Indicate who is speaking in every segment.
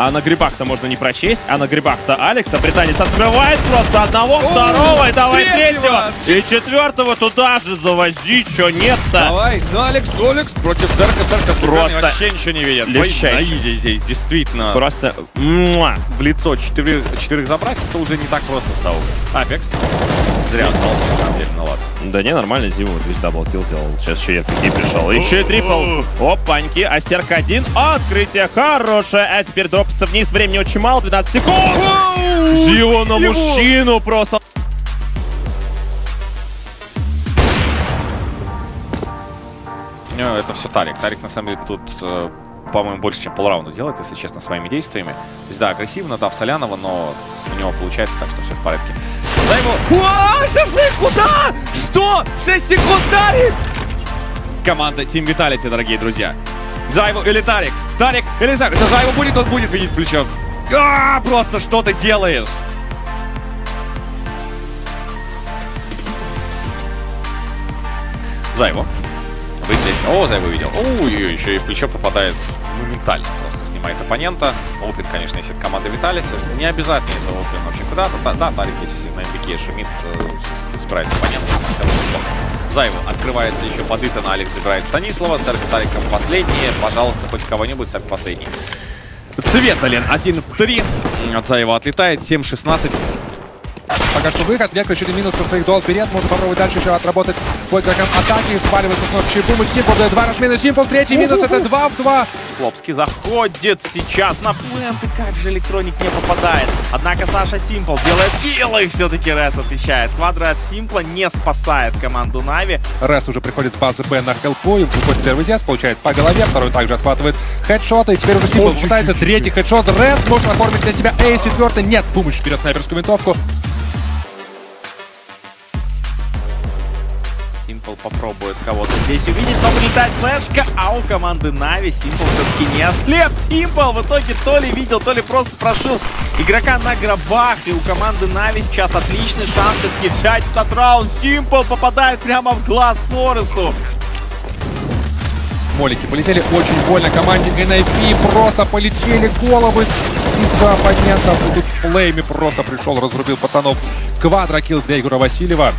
Speaker 1: А на грибах-то можно не прочесть, а на грибах-то Алекса британец открывает просто одного, второго, и давай
Speaker 2: третьего.
Speaker 1: третьего. И четвертого туда же завозить, что нет-то.
Speaker 2: Давай, ну Алекс, Алекс против Церка, Церка
Speaker 1: Просто
Speaker 2: вообще ничего не
Speaker 1: легчайший.
Speaker 2: На изи здесь, действительно.
Speaker 1: Просто муа.
Speaker 2: в лицо четырех, четырех забрать, это уже не так просто стало. Апекс. Зря остался, на самом деле, ну ладно.
Speaker 1: Да не, нормально, Зиму видишь, даблкил сделал. Сейчас еще и пришел. Еще и трипл. Опаньки, Астерк один. Открытие хорошее. А теперь дропается вниз. Времени очень мало, 12 секунд. Зиво на мужчину просто.
Speaker 2: Ну, это все Тарик. Тарик, на самом деле, тут, э, по-моему, больше, чем полраунда делает, если честно, своими действиями. То есть, да, агрессивно, да, в Солянова, но у него получается, так что все в порядке. За его... Уа, шашлык, куда? Что? 6 секунд Тарик! Команда Team Vitality, дорогие друзья. Зайву или Тарик? Тарик или Зайву? Это Зайву будет, он будет видеть плечом. А, просто что ты делаешь? Зайву. Вы здесь. О, Зайву видел. Ой, еще и плечо попадает моментально. Просто снимает оппонента. Оплин, конечно, если это команда Виталис. Не обязательно это Оплин вообще куда-то. Да, Тарик здесь на МПК шумит, э, оппонента. Зайву открывается еще под Итана, Алекс забирает Станислава, с Тариком последние. Пожалуйста, хоть кого-нибудь, сами последний. Цветолен 1 в 3. От Заева отлетает. 7-16.
Speaker 3: Пока что выход. Вектор 4 минус по своих дуал вперед. Может попробовать дальше еще отработать под игрокам атаки. Спаливается с ног Чипум. Симпл дает два размена. Симпл третий минус. Это 2 в 2.
Speaker 1: Хлопский заходит сейчас на плент. И как же электроник не попадает. Однако Саша Симпл делает килл. И все-таки Рес отвечает. Квадро от Симпла не спасает команду Нави.
Speaker 3: Рес уже приходит с базы Б на хелпу. И выходит первый зес. Получает по голове. Второй также отхватывает хедшоты. И теперь уже Симпл пытается. Третий хедшот. Рес можно оформить для себя ace. Четвертый. Нет. Бумыч вперед снайперскую винтовку.
Speaker 1: Симпл попробует кого-то здесь увидеть, но прилетает флешка, а у команды Нави Симпл все-таки не ослеп. Симпл в итоге то ли видел, то ли просто прошил игрока на гробах. И у команды Нави сейчас отличный шанс все-таки взять этот раунд. Симпл попадает прямо в глаз Форесту.
Speaker 3: Молики полетели очень больно команде NIP. Просто полетели головы из-за оппонентов. И тут Флейми просто пришел, разрубил пацанов. Квадро kill для Егора Васильева.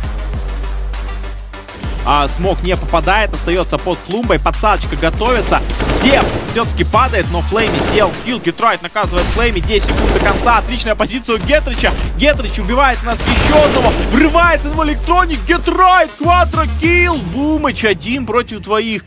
Speaker 1: А смок не попадает, остается под клумбой. Подсадочка готовится. Зевс все-таки падает, но Флейми сделал kill. Гетрайт наказывает Флейми. 10 секунд до конца. Отличная позиция у Гетрайта. Гетрайт убивает нас еще одного. Врывается в него электроник. Гетрайт, квадро kill. Бумыч один против двоих.